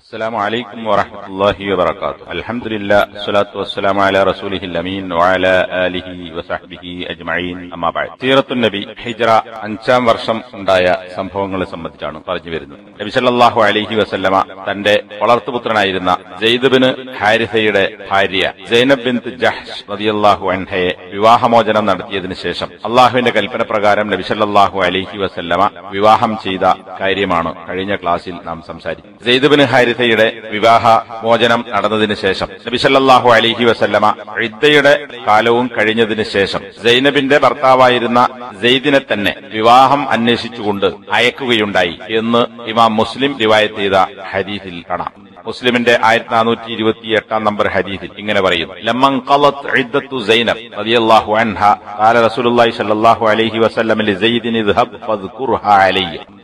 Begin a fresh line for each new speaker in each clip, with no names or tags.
السلام عليكم ورحمة الله وبركاته الحمد لله الصلاة والسلام على رسوله الأمين وعلى آله وصحبه أجمعين أما بعد സീറത്തു നബി ഹിജ്റ അഞ്ചാം വർഷം ഉണ്ടായ സംഭവങ്ങളെ സംബന്ധിച്ചാണ് പറഞ്ഞു വരുന്നത് നബി സല്ലല്ലാഹു അലൈഹി വസല്ലമ തന്റെ വളർത്തുപുത്രനായിരുന്ന ജെയ്ദബിന് ഹാരിസയുടെ ഭാര്യ ജൈനബ് ബിൻ ജഹ്ഷ് റളിയല്ലാഹു അൻഹയെ വിവാഹമോചനം നടത്തിയതിനു ശേഷം അള്ളാഹുവിന്റെ കൽപ്പന പ്രകാരം നബി സല്ലല്ലാഹു അലൈഹി വസല്ലമ വിവാഹം ചെയ്ത കാര്യമാണ് കഴിഞ്ഞ ക്ലാസ്സിൽ നാം സംസാരിച്ചത് ജെയ്ദബിന് ഹാരിസയുടെ വിവാഹ മോചനം നടന്നതിന് ശേഷം നബിസല്ലാഹു അലിഹി വസല്ലമ ഇദ്ദയുടെ കാലവും കഴിഞ്ഞതിന് ശേഷം സൈനബിന്റെ ഭർത്താവായിരുന്ന സെയ്ദിനെ തന്നെ വിവാഹം അന്വേഷിച്ചുകൊണ്ട് അയക്കുകയുണ്ടായി എന്ന് ഇമാം മുസ്ലിം റിവായത്ത് ചെയ്ത ഹദീസിൽ കാണാം. മുസ്ലിമിന്റെ ആയിരത്തി നാനൂറ്റി ഇരുപത്തി എട്ടാം നമ്പർ ഹദീസിൽ ഇങ്ങനെ പറയുന്നു. ലമ്മൻ ഖലത്ത് ഇദ്ദത്തു സൈനബ് റളിയല്ലാഹു അൻഹ അലൈഹി വസല്ലം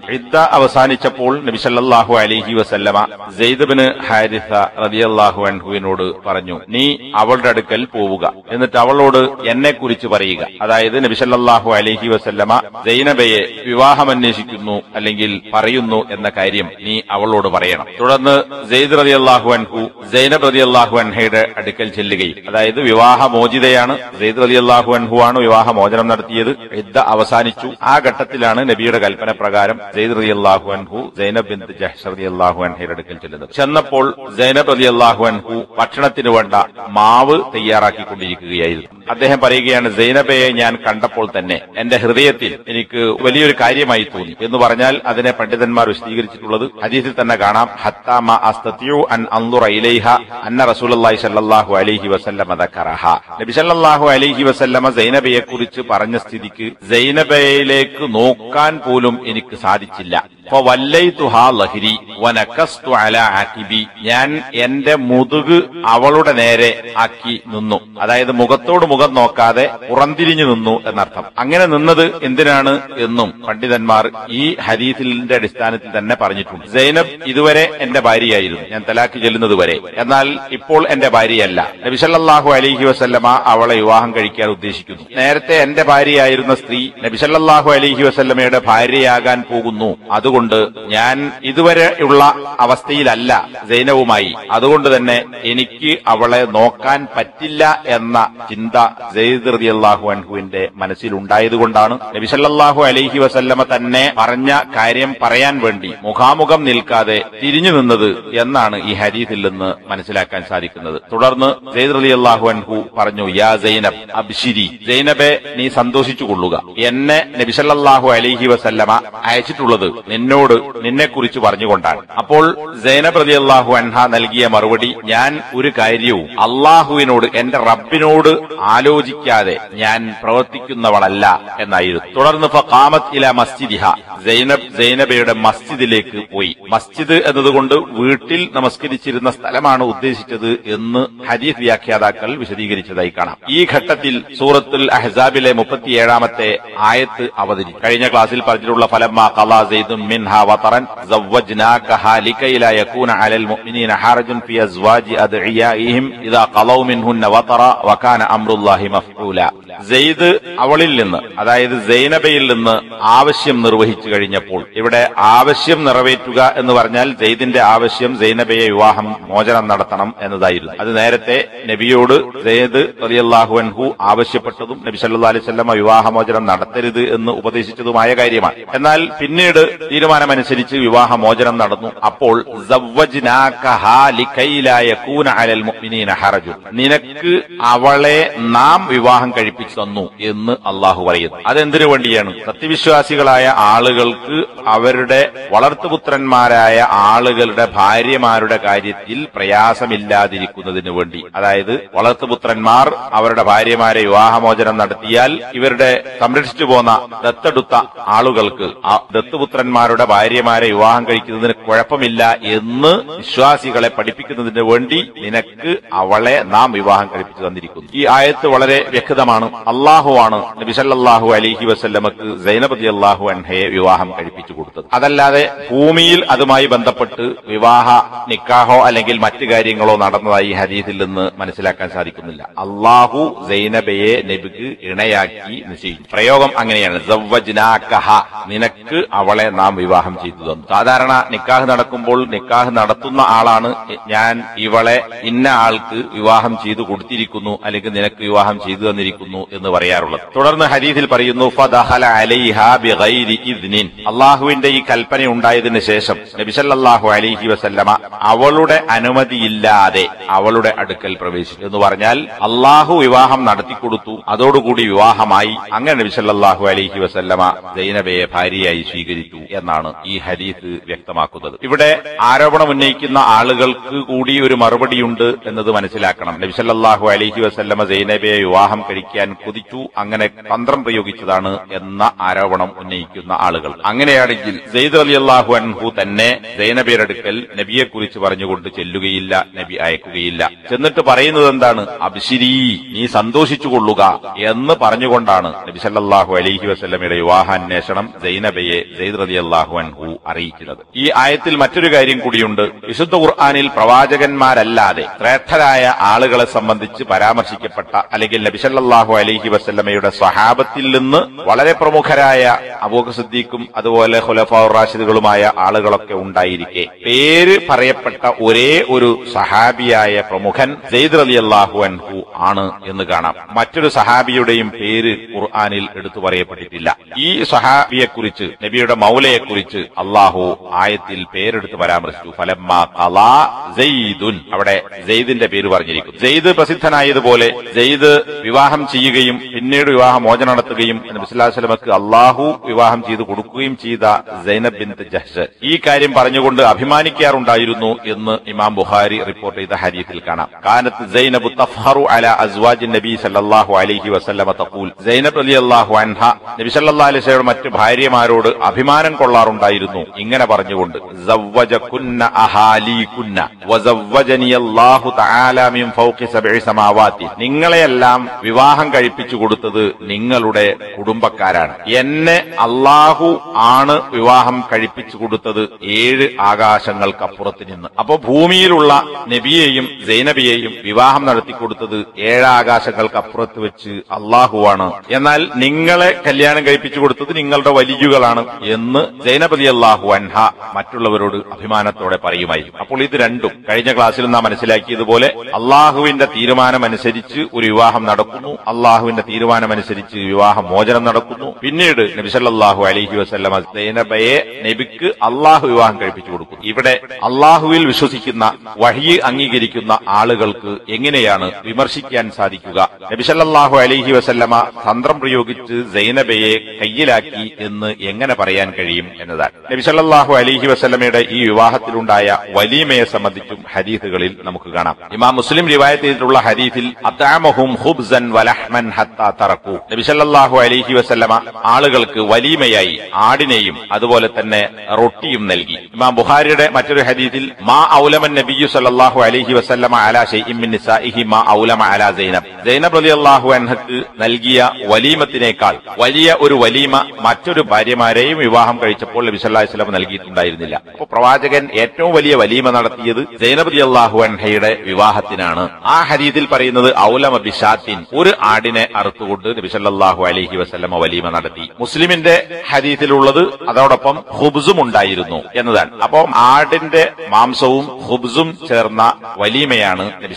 ഇദ്ദ അവസാനിച്ചപ്പോൾ നബി സല്ലല്ലാഹു അലൈഹി വസല്ലമ സെയ്ദ് ബിൻ ഹാരിസ റളിയല്ലാഹു അൻഹുവിനോട് പറഞ്ഞു നീ അവളുടെ അടുക്കൽ പോവുക. എന്നിട്ട് അവളോട് എന്നെ കുറിച്ച് പറയുക. അതായത് നബി സല്ലല്ലാഹു അലൈഹി വസല്ലമ സൈനബയെ വിവാഹം അന്വേഷിക്കുന്നു അല്ലെങ്കിൽ പറയുന്നു എന്ന കാര്യം നീ അവളോട് പറയണം. തുടർന്ന് സെയ്ദ് റളിയല്ലാഹു അൻഹു സൈനബ് റളിയല്ലാഹു അൻഹയുടെ അടുക്കൽ ചെല്ലുകയും അതായത് വിവാഹമോചിതയാണ്. സെയ്ദ് റളിയല്ലാഹു അൻഹു ആണ് വിവാഹമോചനം നടത്തിയത്. ഇദ്ദ അവസാനിച്ചു. ആ ഘട്ടത്തിലാണ് നബിയുടെ കൽപ്പന പ്രകാരം അൻഹു സൈനബ് ചെന്നപ്പോൾ സൈനബ് റളിയല്ലാഹു അൻഹു ഭക്ഷണത്തിന് വേണ്ട മാവ് തയ്യാറാക്കിക്കൊണ്ടിരിക്കുകയായിരുന്നു. അദ്ദേഹം പറയുകയാണ് സൈനബയെ ഞാൻ കണ്ടപ്പോൾ തന്നെ എന്റെ ഹൃദയത്തിൽ എനിക്ക് വലിയൊരു കാര്യമായി തോന്നി. എന്ന് പറഞ്ഞാൽ അതിനെ പണ്ഡിതന്മാർ വിശദീകരിച്ചിട്ടുള്ളത് ഹദീസിൽ തന്നെ കാണാം ഹത്താമ അസ്തത്യു അൻ അന്തുറ അന്ന റസൂലുള്ളാഹി സ്വല്ലല്ലാഹു അലൈഹി വസല്ലമ ദക്കറഹ. നബി സല്ലാഹു അലൈഹി വസല്ലമ സൈനബയെ കുറിച്ച് പറഞ്ഞ സ്ഥിതിക്ക് സൈനബയിലേക്ക് നോക്കാൻ പോലും എനിക്ക് സാധിച്ചില്ല. ഞാൻ എന്റെ മുതുക് അവളുടെ നേരെ ആക്കി നിന്നു. അതായത് മുഖത്തോട് മുഖം നോക്കാതെ പുറംതിരിഞ്ഞു നിന്നു എന്നർത്ഥം. അങ്ങനെ നിന്നത് എന്തിനാണ് എന്നും പണ്ഡിതന്മാർ ഈ ഹദീസിന്റെ അടിസ്ഥാനത്തിൽ തന്നെ പറഞ്ഞിട്ടുണ്ട്. സൈനബ് ഇതുവരെ എന്റെ ഭാര്യയായിരുന്നു. ഞാൻ തലാക്ക് ചെല്ലുന്നത് വരെ. എന്നാൽ ഇപ്പോൾ എന്റെ ഭാര്യയല്ല. നബിസല്ലാഹു അലൈഹി വസല്ലമ അവളെ വിവാഹം കഴിക്കാൻ ഉദ്ദേശിക്കുന്നു. നേരത്തെ എന്റെ ഭാര്യയായിരുന്ന സ്ത്രീ നബിസല്ലാഹു അലൈഹി വസല്ലമയുടെ ഭാര്യയാകാൻ പോകുന്നു. അതുകൊണ്ട് ഞാൻ ഇതുവരെ ഉള്ള അവസ്ഥയിലല്ല സൈനവുമായി. അതുകൊണ്ട് തന്നെ എനിക്ക് അവളെ നോക്കാൻ പറ്റില്ല എന്ന ചിന്ത സെയ്ദ് അള്ളാഹു അൻഹുവിന്റെ മനസ്സിലുണ്ടായതുകൊണ്ടാണ് നബിസല്ലാഹു അലൈഹി വസല്ലമ തന്നെ പറഞ്ഞ കാര്യം പറയാൻ വേണ്ടി മുഖാമുഖം നിൽക്കാതെ തിരിഞ്ഞു നിന്നത് എന്നാണ് ഈ ഹദീസിൽ നിന്ന് മനസ്സിലാക്കാൻ സാധിക്കുന്നത്. തുടർന്ന് സെയ്ദ് അള്ളാഹു അൻഹു പറഞ്ഞു യാ സൈനബ് അബ്ശിരി. സൈനബെ നീ സന്തോഷിച്ചു കൊള്ളുക. എന്നെ നബിസല്ലാഹു അലൈഹി വസല്ലമ അയച്ചിട്ടുള്ളത് നിന്നോട് നിന്നെക്കുറിച്ച് പറഞ്ഞുകൊണ്ടാണ്. അപ്പോൾ സൈനബ് റളിയല്ലാഹു അൻഹ നൽകിയ മറുപടി ഞാൻ ഒരു കാര്യവും അള്ളാഹുവിനോട് എന്റെ റബ്ബിനോട് ആലോചിക്കാതെ ഞാൻ പ്രവർത്തിക്കുന്നവളല്ല എന്നായിരുന്നു. തുടർന്ന് ഫഖാമത്ത് ഇല മസ്ജിദിഹ. സൈനബ് സൈനബയുടെ മസ്ജിദിലേക്ക് പോയി. മസ്ജിദ് എന്നതുകൊണ്ട് വീട്ടിൽ നമസ്കരിച്ചിരുന്ന സ്ഥലമാണ് ഉദ്ദേശിച്ചത് എന്ന് ഹരീഫ് വ്യാഖ്യാതാക്കൾ വിശദീകരിച്ചതായി കാണാം. ഈ ഘട്ടത്തിൽ സൂറത്തുൽ അഹ്സാബിലെ മുപ്പത്തിയേഴാമത്തെ ആയത്ത് അവതരി കഴിഞ്ഞ ക്ലാസ്സിൽ പറഞ്ഞിട്ടുള്ള ഫലം കലാ ഖലാ സെയ്ദും وطرا زوجناك لكي لا يكون على المؤمنين حرج في ازواج ادعيائهم اذا قضوا منهن وطرا وكان امر الله مفعولا സെയ്ദ് അവളിൽ നിന്ന് അതായത് സൈനബയിൽ നിന്ന് ആവശ്യം നിർവഹിച്ചു കഴിഞ്ഞപ്പോൾ ഇവിടെ ആവശ്യം നിറവേറ്റുക എന്ന് പറഞ്ഞാൽ സെയ്ദിന്റെ ആവശ്യം സൈനബയെ വിവാഹം മോചനം നടത്തണം എന്നതായിരുന്നു. അത് നേരത്തെ നബിയോട് സെയ്ദ് റളിയല്ലാഹു അൻഹു ആവശ്യപ്പെട്ടതും നബി സല്ലല്ലാഹു അലൈഹി വസല്ലമ വിവാഹമോചനം നടത്തരുത് എന്ന് ഉപദേശിച്ചതുമായ കാര്യമാണ്. എന്നാൽ പിന്നീട് തീരുമാനമനുസരിച്ച് വിവാഹമോചനം നടന്നു. അപ്പോൾ നിനക്ക് അവളെ നാം വിവാഹം കഴിപ്പിച്ചു തന്നു എന്ന് അള്ളാഹു പറയുന്നു. അതെന്തിനു വേണ്ടിയാണ്? സത്യവിശ്വാസികളായ ആളുകൾക്ക് അവരുടെ വളർത്തുപുത്രന്മാരായ ആളുകളുടെ ഭാര്യമാരുടെ കാര്യത്തിൽ പ്രയാസമില്ലാതിരിക്കുന്നതിന് വേണ്ടി. അതായത് വളർത്തുപുത്രന്മാർ അവരുടെ ഭാര്യമാരെ വിവാഹമോചനം നടത്തിയാൽ ഇവരുടെ സംരക്ഷിച്ചു പോന്ന ദത്തെടുത്ത ആളുകൾക്ക് ആ ദത്തുപുത്രന്മാരുടെ ഭാര്യമാരെ വിവാഹം കഴിക്കുന്നതിന് കുഴപ്പമില്ല എന്ന് വിശ്വാസികളെ പഠിപ്പിക്കുന്നതിന് വേണ്ടി നിനക്ക് അവളെ നാം വിവാഹം കഴിപ്പിച്ചു തന്നിരിക്കുന്നു. ഈ ആയത്ത് വളരെ വ്യക്തമാണ്. അള്ളാഹുവാണ് നബി സല്ലല്ലാഹു അലൈഹി വസല്ലമക്ക് സൈനബ് റതി അള്ളാഹു അൻഹയെ വിവാഹം കഴിപ്പിച്ചു കൊടുത്തത്. അതല്ലാതെ ഭൂമിയിൽ അതുമായി ബന്ധപ്പെട്ട് വിവാഹ നിക്കാഹോ അല്ലെങ്കിൽ മറ്റു കാര്യങ്ങളോ നടന്നതായി ഹദീസിൽ നിന്ന് മനസ്സിലാക്കാൻ സാധിക്കുന്നില്ല. അള്ളാഹു സൈനബയെ നബിക്ക് ഇണയാക്കി നിശ്ചയിച്ചു. പ്രയോഗം അങ്ങനെയാണ്. നിനക്ക് അവളെ നാം വിവാഹം ചെയ്തു തന്നു സാധാരണ നിക്കാഹ് നടക്കുമ്പോൾ നിക്കാഹ് നടത്തുന്ന ആളാണ് ഞാൻ ഇവളെ ഇന്ന ആൾക്ക് വിവാഹം ചെയ്തു കൊടുത്തിരിക്കുന്നു അല്ലെങ്കിൽ നിനക്ക് വിവാഹം ചെയ്തു തന്നിരിക്കുന്നു എന്ന് പറയാറുള്ളത്. തുടർന്ന് ഹദീസിൽ പറയുന്നു അള്ളാഹുവിന്റെ ഈ കൽപ്പന ഉണ്ടായതിനു ശേഷം നബിസല്ലാഹു അലൈഹി വസല്ലമ അവളുടെ അനുമതിയില്ലാതെ അവളുടെ അടുക്കൽ പ്രവേശിച്ചു. എന്ന് പറഞ്ഞാൽ അള്ളാഹു വിവാഹം നടത്തിക്കൊടുത്തു അതോടുകൂടി വിവാഹമായി. അങ്ങനെ നബിസല്ലാഹു അലൈഹി വസല്ലമ സൈനബയെ ഭാര്യയായി സ്വീകരിച്ചു എന്നാണ് ഈ ഹദീസ് വ്യക്തമാക്കുന്നത്. ഇവിടെ ആരോപണം ഉന്നയിക്കുന്ന ആളുകൾക്ക് കൂടി ഒരു മറുപടിയുണ്ട് എന്നത് മനസ്സിലാക്കണം. നബിസല്ലാഹു അലഹി വസല്ലമ സൈനബയെ വിവാഹം കഴിക്കാൻ കുതിച്ചു അങ്ങനെ തന്ത്രം പ്രയോഗിച്ചതാണ് എന്ന ആരോപണം ഉന്നയിക്കുന്ന ആളുകൾ. അങ്ങനെയാണെങ്കിൽ സെയ്ദ് അലി അള്ളാഹു അൻഹു തന്നെ സൈനബയുടെ അടുക്കൽ നബിയെക്കുറിച്ച് പറഞ്ഞുകൊണ്ട് ചെല്ലുകയില്ല നബി അയക്കുകയില്ല. ചെന്നിട്ട് പറയുന്നത് എന്താണ്? അബ്ശിരി നീ സന്തോഷിച്ചു കൊള്ളുക എന്ന് പറഞ്ഞുകൊണ്ടാണ് നബിസല്ലാഹു അലഹി വസ്ല്ലമയുടെ വിവാഹ വിവാഹാന്വേഷണം സൈനബയെ സെയ്ദ് റലി അള്ളാഹു അൻഹു അറിയിക്കുന്നത്. ഈ ആയത്തിൽ മറ്റൊരു കാര്യം കൂടിയുണ്ട്. വിശുദ്ധ ഖുർആാനിൽ പ്രവാചകന്മാരല്ലാതെ ശ്രേഷ്ഠരായ ആളുകളെ സംബന്ധിച്ച് പരാമർശിക്കപ്പെട്ട അല്ലെങ്കിൽ നബിസല്ലാഹു അലഹി വസ്ല്ലമയുടെ സ്വഹാബത്തിൽ നിന്ന് വളരെ പ്രമുഖരായ അബൂഖ് സിദ്ദീഖും അതുപോലെ ഖുലഫാഉർ റാഷിദുകളുമായ ആളുകളൊക്കെ ഉണ്ടായിരിക്കെ. പേര് പറയപ്പെട്ട ഒരേ ഒരു സഹാബിയായ പ്രമുഖൻ സെയ്ദ് അള്ളാഹു അൻഹു ആണ് എന്ന് കാണാം. മറ്റൊരു സഹാബിയുടെയും പേര് ഖുർആാനിൽ എടുത്തു പറയപ്പെട്ടിട്ടില്ല. ഈ സഹാബിയെക്കുറിച്ച് നബിയുടെ മൗലയെക്കുറിച്ച് അള്ളാഹു ആയത്തിൽ പേരെടുത്ത് പരാമർശിച്ചു. ഫലമ്മ ഖലാ സെയ്ദുൻ. അവിടെ ജയ്ദിന്റെ പേര് പറഞ്ഞിരിക്കും ജയ്ദ് പ്രസിദ്ധനായതുപോലെ ജയ്ദ് വിവാഹം ചെയ്യുകയും പിന്നീട് വിവാഹ മോചനം നടത്തുകയും നബി സല്ലല്ലാഹു അലൈഹി വസല്ലമക്ക് അള്ളാഹു വിവാഹം ചെയ്ത് കൊടുക്കുകയും ചെയ്ത സൈനബ് ബിൻ ജഹ്ഷ്. ഈ കാര്യം പറഞ്ഞുകൊണ്ട് അഭിമാനിക്കാറുണ്ടായിരുന്നു എന്ന് ഇമാം ബുഹാരി റിപ്പോർട്ട് ചെയ്ത ഹദീസിൽ കാണാം. കാനത്ത് സൈനബ് തഫ്ഹറു അല അസ്വാജി നബി സല്ലല്ലാഹു അലൈഹി വസല്ലമ തഖൂൽ. സൈനബ് അള്ളാഹു അൻഹ നബി സല്ലാ അലൈഹി വസല്ലമയുടെ മറ്റ് ഭാര്യമാരോട് അഭിമാനം കൊള്ളാറുണ്ടായിരുന്നു ഇങ്ങനെ പറഞ്ഞുകൊണ്ട് നിങ്ങളെയെല്ലാം വിവാഹം കഴിപ്പിച്ചു കൊടുത്തത് നിങ്ങളുടെ കുടുംബക്കാരാണ്. എന്നെ അള്ളാഹു ആണ് വിവാഹം കഴിപ്പിച്ചു കൊടുത്തത് ഏഴ് ആകാശങ്ങൾക്കപ്പുറത്ത് നിന്ന്. അപ്പോ ഭൂമിയിലുള്ള നബിയെയും സൈനബിയെയും വിവാഹം നടത്തിക്കൊടുത്തത് ഏഴ് ആകാശങ്ങൾക്കപ്പുറത്ത് വെച്ച് അള്ളാഹുവാണ് എന്നാൽ നിങ്ങളെ കല്യാണം കഴിപ്പിച്ചു കൊടുത്തത് നിങ്ങളുടെ വലിയുകളാണ് എന്ന് സൈനബലി അള്ളാഹു അൻഹ മറ്റുള്ളവരോട് അഭിമാനത്തോടെ പറയുമായി. അപ്പോൾ ഇത് രണ്ടും കഴിഞ്ഞ ക്ലാസ്സിൽ നാം മനസ്സിലാക്കിയതുപോലെ അള്ളാഹുവിന്റെ തീരുമാനമനുസരിച്ച് ഒരു വിവാഹം നടക്കുന്നു. അള്ളാഹുവിന്റെ തീരുമാനമനുസരിച്ച് വിവാഹ മോചനം നടക്കുന്നു. പിന്നീട് നബിസല്ലാഹു അലൈഹി വസ്ലമ സൈനബയെ നബിക്ക് അള്ളാഹു വിവാഹം കഴിപ്പിച്ചു കൊടുക്കുന്നു. ഇവിടെ അള്ളാഹുവിൽ വിശ്വസിക്കുന്ന വഴി അംഗീകരിക്കുന്ന ആളുകൾക്ക് എങ്ങനെയാണ് വിമർശിക്കാൻ സാധിക്കുക? നബിസല്ലാഹു അലൈഹി വസല്ലമ തന്ത്രം പ്രയോഗിച്ച് സൈനബയെ കയ്യിലാക്കി എന്ന് എങ്ങനെ പറയാൻ കഴിയും? എന്നതാണ്. നബിസല്ലാഹു അലിഹി വസ്ലമയുടെ ഈ വിവാഹത്തിലുണ്ടായ വലീമയെ സംബന്ധിച്ചും ഹരീഫുകളിൽ നമുക്ക് കാണാം. ഇമാം മുസ്ലിം റിവായത്ത് ചെയ്തിട്ടുള്ള ഹരീഫിൽ അത്താമഹും ഹുബ്സൻ വലഹ്മൻ ഹത്താ തറക്കു. നബി സല്ലല്ലാഹു അലൈഹി വസല്ലമ ആളുകൾക്ക് വലീമയായി ആടിനെയും അതുപോലെ തന്നെ റൊട്ടിയും നൽകി. ഇമാം ബുഹാരിയുടെ മറ്റൊരു ഹരീഫിൽ മാ ഔലമൻ നബിയു സല്ലാഹു അലിഹി വസ്ലമ അലാ ഷൈഇൻ മിൻ നിസാഇഹി മാ ഔലമ അലാ സൈനബ്. സൈനബ് അള്ളാഹു അൻഹക്ക് നൽകിയ വലീമത്തിനേക്കാൾ വലിയ ഒരു വലീമ മറ്റൊരു ഭാര്യമാരെയും വിവാഹം കഴിച്ചപ്പോൾ നബി നൽകിയിട്ടുണ്ടായിരുന്നില്ല. അപ്പോൾ പ്രവാചകൻ ഏറ്റവും വലിയ വലീമ നടത്തിയത് ജൈനബ് അലി അള്ളാഹു അൻഹയുടെ വിവാഹത്തിനാണ്. ആ ഹരീതിൽ പറയുന്നത് ഔലമ ബിഷാത്തിൻ ഒരു ആടിനെ അറുത്തുകൊണ്ട് നബി അലഹി വസല്ലമ വലീമ നടത്തി. മുസ്ലിമിന്റെ ഹരീതിലുള്ളത് അതോടൊപ്പം ഹുബ്സും ഉണ്ടായിരുന്നു എന്നതാണ്. അപ്പോൾ ആടിന്റെ മാംസവും ഹുബ്സും ചേർന്ന വലീമയാണ് നബി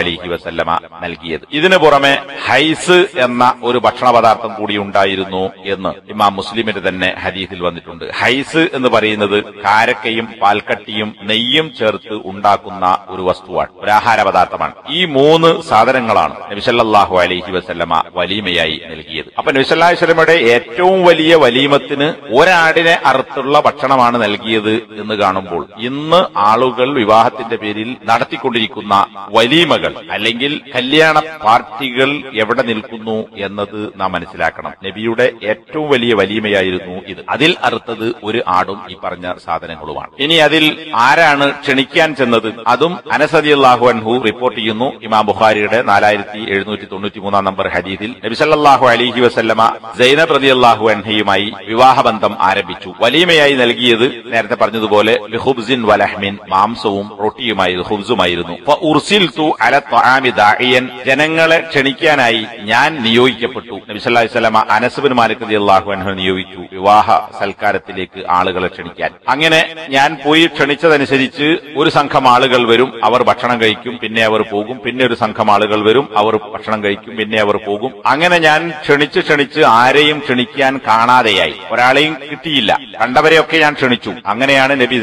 അലഹി വസല്ലമ നൽകിയത്. ഇതിനു പുറമെ ഹൈസ് എന്ന ഒരു ഭക്ഷണ പദാർത്ഥം കൂടി ഉണ്ടായിരുന്നു എന്ന് ഇമാം മുസ്ലിമിന്റെ തന്നെ ഹരീഫിൽ വന്നിട്ടുണ്ട്. ഹൈസ് എന്ന് പറയുന്നത് കാരക്കയും പാൽക്കട്ടിയും നെയ്യും ചേർത്ത് ഉണ്ടാക്കുന്ന ഒരു വസ്തുവാണ് ഒരു ആഹാര പദാർത്ഥമാണ് ഈ മൂന്ന് സാധനങ്ങളാണ് നബിസല്ലാഹു അലഹി വസല്ലമ വലീമയായി നൽകിയത്. അപ്പൊ നബിസല്ലാഹു വസ്ലമയുടെ ഏറ്റവും വലിയ വലീമത്തിന് ഒരാടിനെ അറുത്തുള്ള ഭക്ഷണമാണ് നൽകിയത് എന്ന് കാണുമ്പോൾ ഇന്ന് ആളുകൾ വിവാഹത്തിന്റെ പേരിൽ നടത്തിക്കൊണ്ടിരിക്കുന്ന വലീമകൾ അല്ലെങ്കിൽ കല്യാണ പാർട്ടികൾ എവിടെ നിൽക്കുന്നു എന്നത് നാം മനസ്സിലാക്കണം. നബിയുടെ ഏറ്റവും വലിയ വലിയമയായിരുന്നു ഇത്. അതിൽ അറുത്തത് ഒരു ആടും ഈ പറഞ്ഞ സാധനങ്ങളുമാണ്. ഇനി അതിൽ ആരാണ് ക്ഷണിക്കാൻ ചെന്നത്? അതും അനസദി അള്ളാഹു അൻഹു റിപ്പോർട്ട് ചെയ്യുന്നു. ഇമാം ബുഖാരിയുടെ നാലായിരത്തി എഴുന്നൂറ്റി തൊണ്ണൂറ്റി മൂന്നാം നമ്പർ ഹദീദിൽ നബിസല്ലാഹു അലിഹി വസല്ലമ സൈനബ് റതി അള്ളാഹു അൻഹയുമായി വിവാഹബന്ധം ആരംഭിച്ചു. വലിയമയായി നൽകിയത് നേരത്തെ പറഞ്ഞതുപോലെ ലുഹുബ്സിൻ വലഹ്മിൻ മാംസവും റൊട്ടിയുമായിരുന്നു ഹുബ്സുമായിരുന്നു ജനങ്ങൾ ജനങ്ങളെ ക്ഷണിക്കാനായി ഞാൻ നിയോഗിക്കപ്പെട്ടു. നബി സല്ലല്ലാഹു അലൈഹി വസല്ലമ അനസ് ബിൻ മാലിക് റളിയല്ലാഹു അൻഹു നിയോഗിച്ചു. വിവാഹ സൽക്കാരത്തിലേക്ക് ആളുകളെ ക്ഷണിക്കാൻ. അങ്ങനെ ഞാൻ പോയി ക്ഷണിച്ചതനുസരിച്ച് ഒരു സംഘം ആളുകൾ വരും അവർ ഭക്ഷണം കഴിക്കും പിന്നെ അവർ പോകും പിന്നെ ഒരു സംഘം ആളുകൾ വരും അവർ ഭക്ഷണം കഴിക്കും പിന്നെ അവർ പോകും. അങ്ങനെ ഞാൻ ക്ഷണിച്ച് ക്ഷണിച്ച് ആരെയും ക്ഷണിക്കാൻ കാണാതെയായി. ഒരാളെയും കിട്ടിയില്ല. കണ്ടവരെയൊക്കെ ഞാൻ ക്ഷണിച്ചു. അങ്ങനെയാണ് നബി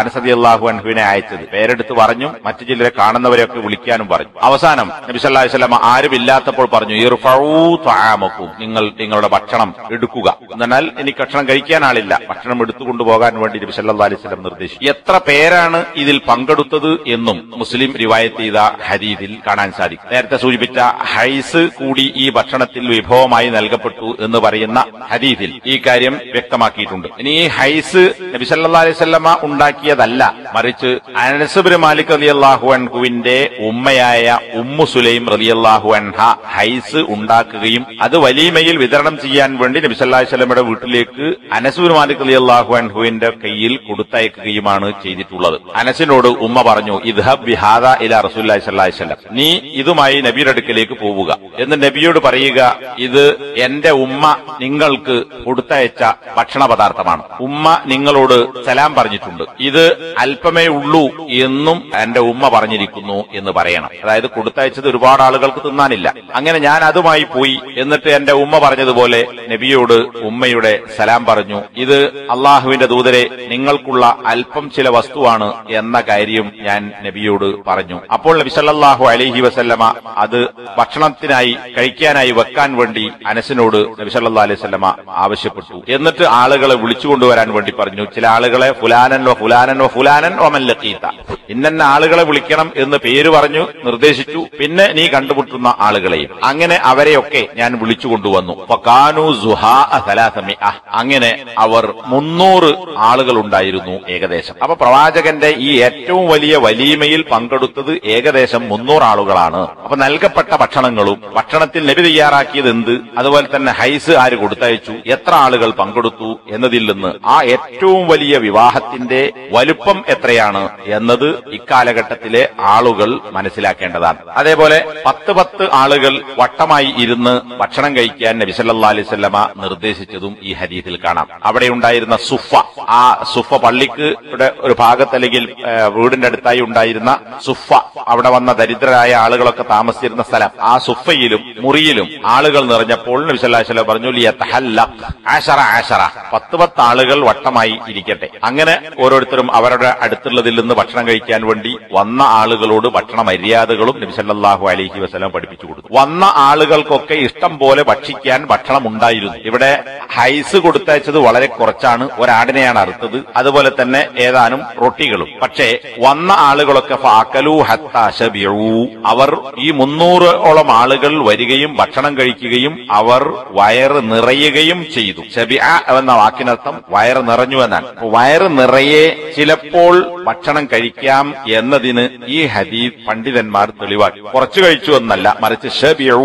അനസദി അള്ളാഹു അൻഹുവിനെ അയച്ചത്. പേരെടുത്ത് പറഞ്ഞു മറ്റു ചിലരെ കാണുന്നവരെയൊക്കെ വിളിക്കാനും പറഞ്ഞു. അവസാനം നബി സല്ലല്ലാഹു അലൈഹി ആരുമില്ലാത്തപ്പോൾ പറഞ്ഞു ഇർഫഊ ത്വആമക്കും നിങ്ങൾ നിങ്ങളുടെ ഭക്ഷണം എടുക്കുക. എന്നാൽ എനിക്ക് ഭക്ഷണം കഴിക്കാൻ ആളില്ല. ഭക്ഷണം എടുത്തു കൊണ്ടുപോകാൻ വേണ്ടി നബി അലൈഹി സ്വലം നിർദ്ദേശിച്ചു. എത്ര പേരാണ് ഇതിൽ പങ്കെടുത്തത് എന്നും മുസ്ലിം റിവായത്ത് ചെയ്ത ഹരീതിൽ കാണാൻ സാധിക്കും. നേരത്തെ സൂചിപ്പിച്ച ഹൈസ് കൂടി ഈ ഭക്ഷണത്തിൽ വിഭവമായി നൽകപ്പെട്ടു എന്ന് പറയുന്ന ഹരീതിൽ ഈ കാര്യം വ്യക്തമാക്കിയിട്ടുണ്ട്. ഇനി ഈ ഹൈസ് നബി സല്ലല്ലാഹു അലൈഹി വസല്ലമ ഉണ്ടാക്കിയതല്ല. മറിച്ച് അനസബിന് മാലിക് റളിയല്ലാഹു അൻഹുവിന്റെ ഉമ്മയായ ഉമ്മു സുലൈം റളിയല്ലാഹു അൻഹ ഹൈസ് ഉണ്ടാക്കുകയും അത് വലീമയിൽ വിതരണം ചെയ്യാൻ വേണ്ടി നബി സല്ലല്ലാഹു അലൈഹി വസല്ലമയുടെ വീട്ടിലേക്ക് അനസുബിന് മാലിക് റളിയല്ലാഹു അൻഹുവിന്റെ കയ്യിൽ കൊടുത്തയക്കുകയുമാണ് ചെയ്തിട്ടുള്ളത്. അനസിനോട് ഉമ്മ പറഞ്ഞു ഇദ്ഹബ് ബിഹാദ ഇല റസൂലുള്ളാഹി സ്വല്ലല്ലാഹി അലൈഹി വസല്ലം. നീ ഇതുമായി നബിയുടെ അടുക്കലേക്ക് പോവുക. എന്ന് നബിയോട് പറയുക ഇത് എന്റെ ഉമ്മ നിങ്ങൾക്ക് കൊടുത്തയച്ച ഭക്ഷണ പദാർത്ഥമാണ് ഉമ്മ നിങ്ങളോട് സലാം പറഞ്ഞിട്ടുണ്ട് ഇത് അല്പമേ ഉള്ളൂ എന്നും എന്റെ ഉമ്മ പറഞ്ഞിരിക്കുന്നു എന്ന് പറയണം. അതായത് കൊടുത്തയച്ചത് ഒരുപാട് ആളുകൾക്ക് തിന്നാനില്ല. അങ്ങനെ ഞാൻ അതുമായി പോയി. എന്നിട്ട് എന്റെ ഉമ്മ പറഞ്ഞതുപോലെ നബിയോട് ഉമ്മയുടെ സലാം പറഞ്ഞു ഇത് അള്ളാഹുവിന്റെ ദൂതരെ നിങ്ങൾക്കുള്ള അല്പം ചില വസ്തുവാണ് എന്ന കാര്യം ഞാൻ നബിയോട് പറഞ്ഞു. അപ്പോൾ നബി സല്ലല്ലാഹു അലൈഹി വസല്ലമ അത് ഭക്ഷണത്തിനായി കഴിക്കാനായി വെക്കാൻ വേണ്ടി അനസിനോട് നബി സല്ലല്ലാഹു അലൈഹി വസല്ലമ ആവശ്യപ്പെട്ടു. എന്നിട്ട് ആളുകളെ വിളിച്ചു കൊണ്ടുവരാൻ വേണ്ടി പറഞ്ഞു. ചില ആളുകളെ ഫുലാനൻ വ ഫുലാനൻ ഫുലാനൻ ഒമൻ ലഖീത്ത ഇന്ന ആളുകളെ വിളിക്കണം എന്ന് പേര് പറഞ്ഞു നിർദ്ദേശിച്ചു. പിന്നെ നീ കണ്ടുമുട്ടുന്ന ആളുകളെയും. അങ്ങനെ അവരെയൊക്കെ ഞാൻ വിളിച്ചു കൊണ്ടുവന്നു. സുഹാ. അങ്ങനെ അവർ മുന്നൂറ് ആളുകൾ ഉണ്ടായിരുന്നു ഏകദേശം. അപ്പൊ പ്രവാചകന്റെ ഈ ഏറ്റവും വലിയ വലീമയിൽ പങ്കെടുത്തത് ഏകദേശം മുന്നൂറ് ആളുകളാണ്. അപ്പൊ നൽകപ്പെട്ട ഭക്ഷണങ്ങളും ഭക്ഷണത്തിൽ നബി തയ്യാറാക്കിയത് എന്ത്? അതുപോലെ തന്നെ ഹൈസ് ആര് കൊടുത്തയച്ചു? എത്ര ആളുകൾ പങ്കെടുത്തു എന്നതിൽ നിന്ന് ആ ഏറ്റവും വലിയ വിവാഹത്തിന്റെ വലുപ്പം എത്രയാണ് എന്നത് ഇക്കാലഘട്ടത്തിലെ ആളുകൾ മനസ്സിലാക്കേണ്ടതാണ്. അതേപോലെ പത്ത് പത്ത് ആളുകൾ വട്ടമായി ഇരുന്ന് ഭക്ഷണം കഴിക്കാൻ നബി സല്ലല്ലാഹു അലൈഹി വസല്ലമ നിർദ്ദേശിച്ചതും ഈ ഹരീതിൽ കാണാം. അവിടെ ഉണ്ടായിരുന്ന സുഫ ആ സുഫ പള്ളിക്ക് ഒരു ഭാഗത്ത് അല്ലെങ്കിൽ വീടിന്റെ അടുത്തായി ഉണ്ടായിരുന്ന സുഫ അവിടെ വന്ന ദരിദ്രരായ ആളുകളൊക്കെ താമസിച്ചിരുന്ന സ്ഥലം. ആ സുഫയിലും മുറിയിലും ആളുകൾ നിറഞ്ഞപ്പോൾ നബി സല്ലല്ലാഹു അലൈഹി വസല്ലം പറഞ്ഞു ആശറ ആശറ പത്ത് പത്ത് ആളുകൾ വട്ടമായി ഇരിക്കട്ടെ. അങ്ങനെ ഓരോരുത്തരും അവരുടെ അടുത്തുള്ളതിൽ നിന്ന് ഭക്ഷണം കഴിക്കാൻ വേണ്ടി വന്ന ആളുകളോട് ഭക്ഷണ മര്യാദകളും നബി അലഹി വസല്ലം പഠിപ്പിച്ചു കൊടുത്തു. വന്ന ആളുകൾക്കൊക്കെ ഇഷ്ടം പോലെ ഭക്ഷിക്കാൻ ഭക്ഷണം ഉണ്ടായിരുന്നു. ഇവിടെ ഹൈസ് കൊടുത്തയച്ചത് വളരെ കുറച്ചാണ് ഒരാടിനെയാണ് അറുത്തത്. അതുപോലെ തന്നെ ഏതാനും റൊട്ടികളും. പക്ഷേ വന്ന ആളുകളൊക്കെ ഫാക്കലു ഹത്ത ശബിഉ. അവർ ഈ മുന്നൂറോളം ആളുകൾ വരികയും ഭക്ഷണം കഴിക്കുകയും അവർ വയറ് നിറയുകയും ചെയ്തു. ഷബിഅ എന്ന വാക്കിനർത്ഥം വയറ് നിറഞ്ഞു എന്നാണ്. വയറ് നിറയെ ചിലപ്പോൾ ഭക്ഷണം കഴിക്കാം എന്നതിന് ഈ ഹദീദ് പണ്ഡിതന്മാർ തെളിവാക്കി. കുറച്ചു കഴിച്ചു എന്നല്ല മറിച്ച് ഷബിഉ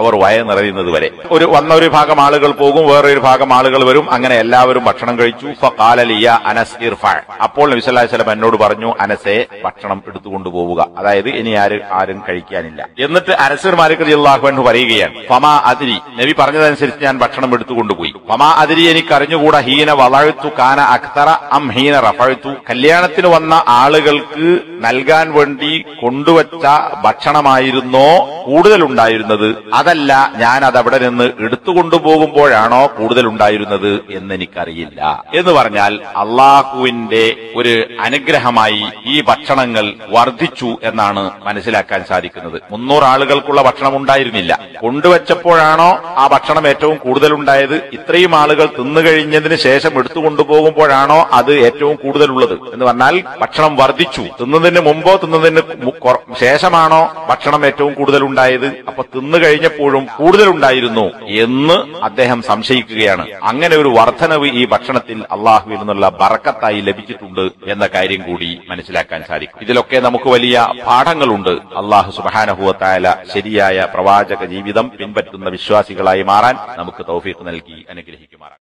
അവർ വയ നിറയുന്നത് വരെ. ഒരു വന്ന ഒരു ഭാഗം ആളുകൾ പോകും വേറൊരു ഭാഗം ആളുകൾ വരും. അങ്ങനെ എല്ലാവരും ഭക്ഷണം കഴിച്ചു. അനസ് ഇർഫാൻ അപ്പോൾ നബി സല്ലല്ലാഹു അലൈഹി വസല്ലം എന്നോട് പറഞ്ഞു അനസെ ഭക്ഷണം എടുത്തുകൊണ്ടു പോവുക. അതായത് ഇനി ആരും ആരും കഴിക്കാനില്ല. എന്നിട്ട് അനസർ മാലിക് റളിയല്ലാഹു അൻഹു പറയുകയാണ് ഫമാ അതിരി നബി പറഞ്ഞതനുസരിച്ച് ഞാൻ ഭക്ഷണം എടുത്തുകൊണ്ടുപോയി. ഫമാ അതിരി എനിക്ക് അറിഞ്ഞുകൂടാ ഹീന വളഴ്ത്തു കാന അക്തറ അം ഹീന റഫഴ്ത്തു. കല്യാണത്തിന് വന്ന ആളുകൾക്ക് നൽകാൻ വേണ്ടി കൊണ്ടുവച്ച ഭക്ഷണമായിരുന്നോ കൂടുതൽ ഉണ്ടായിരുന്നത് അതല്ല ഞാൻ അതവിടെ നിന്ന് എടുത്തുകൊണ്ടുപോകുമ്പോഴാണോ കൂടുതൽ ഉണ്ടായിരുന്നത് എന്ന് പറഞ്ഞാൽ അള്ളാഹുവിന്റെ ഒരു അനുഗ്രഹമായി ഈ ഭക്ഷണങ്ങൾ വർദ്ധിച്ചു എന്നാണ് മനസ്സിലാക്കാൻ സാധിക്കുന്നത്. മുന്നൂറ് ആളുകൾക്കുള്ള ഭക്ഷണം ഉണ്ടായിരുന്നില്ല കൊണ്ടുവച്ചപ്പോഴാണോ ആ ഭക്ഷണം ഏറ്റവും കൂടുതൽ ഉണ്ടായത് ഇത്രയും ആളുകൾ തിന്നുകഴിഞ്ഞതിന് ശേഷം എടുത്തുകൊണ്ടുപോകുമ്പോഴാണോ അത് ഏറ്റവും കൂടുതലുള്ളത് എന്ന് പറഞ്ഞാൽ ഭക്ഷണം വർദ്ധിച്ചു. തിന്നതിന് മുമ്പോ തിന്നതിന് ശേഷമാണോ ഭക്ഷണം ഏറ്റവും കൂടുതൽ ഉണ്ടായത് അപ്പൊ തിന്നു കഴിഞ്ഞപ്പോഴും കൂടുതൽ ഉണ്ടായിരുന്നു എന്ന് അദ്ദേഹം സംശയിക്കുകയാണ്. അങ്ങനെ ഒരു വർധനവ് ഈ ഭക്ഷണത്തിൽ അള്ളാഹുവിൽ നിന്നുള്ള ബറക്കത്തായി ലഭിച്ചിട്ടുണ്ട് എന്ന കാര്യം കൂടി മനസ്സിലാക്കാൻ സാധിക്കും. ഇതിലൊക്കെ നമുക്ക് വലിയ പാഠങ്ങളുണ്ട്. അള്ളാഹു സുബാനഹുവത്തായ ശരിയായ പ്രവാചക ജീവിതം പിൻപറ്റുന്ന വിശ്വാസികളായി മാറാൻ നമുക്ക് തൗഫീഖ് നൽകി അനുഗ്രഹിക്കുമാറാം